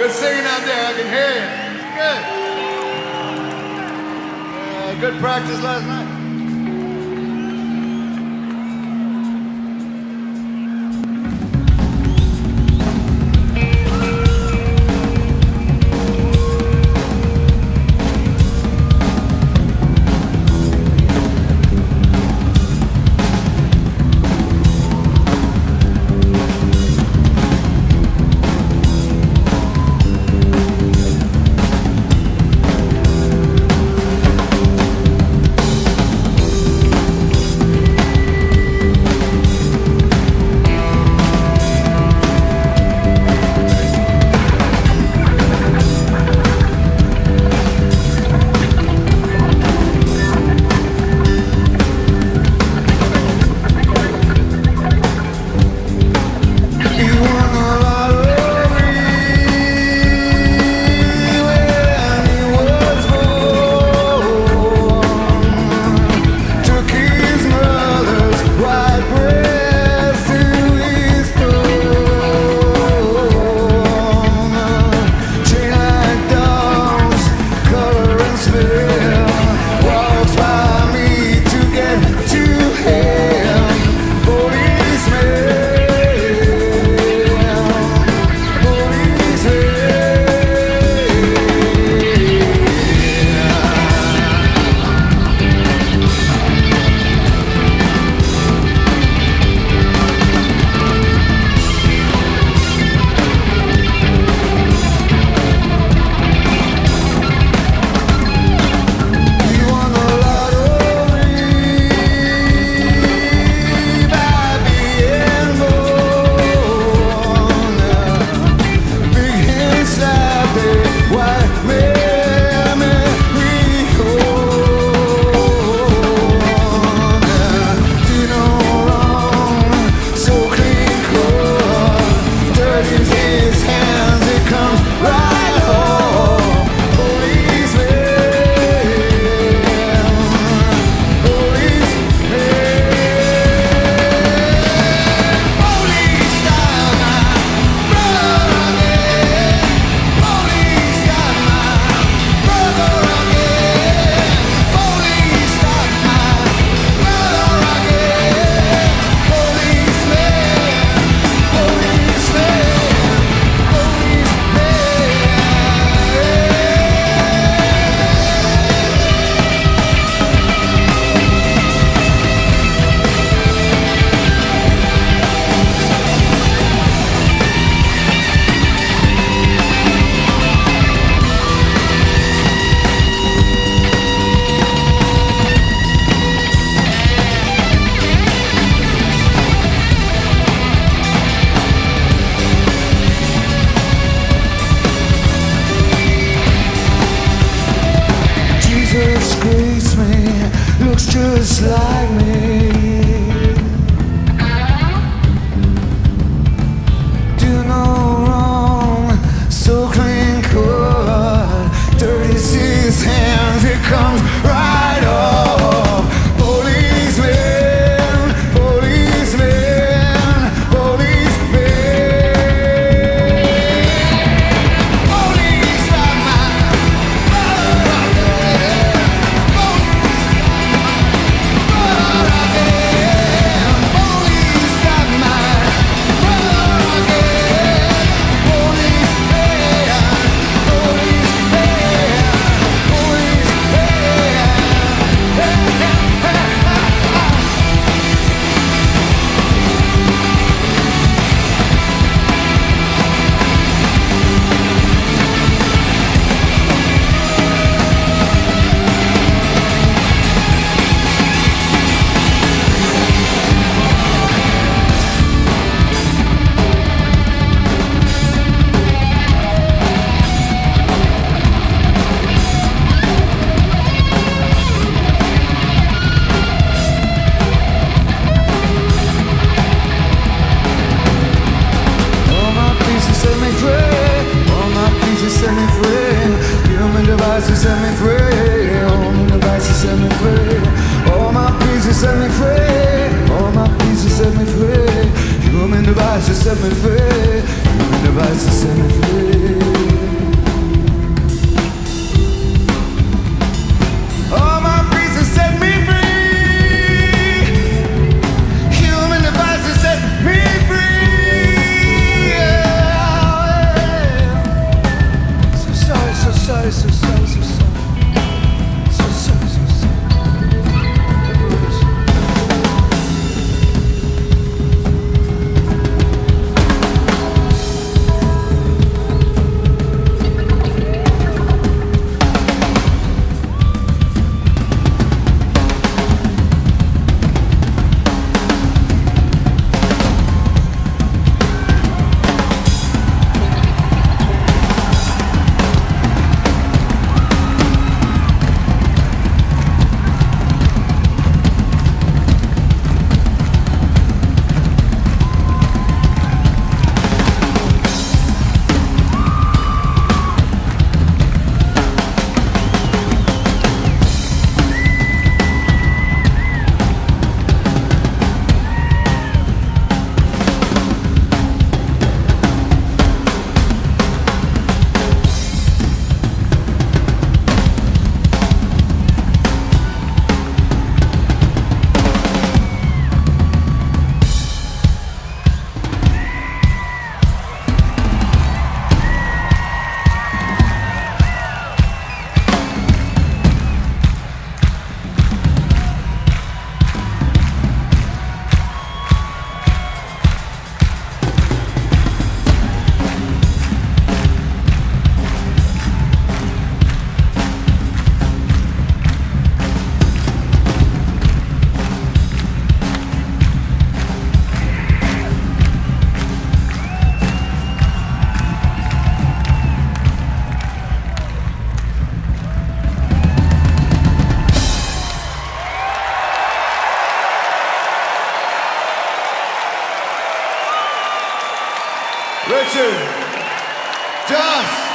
Good singing out there. I can hear you. Good. Uh, good practice last night. Richard. Joss.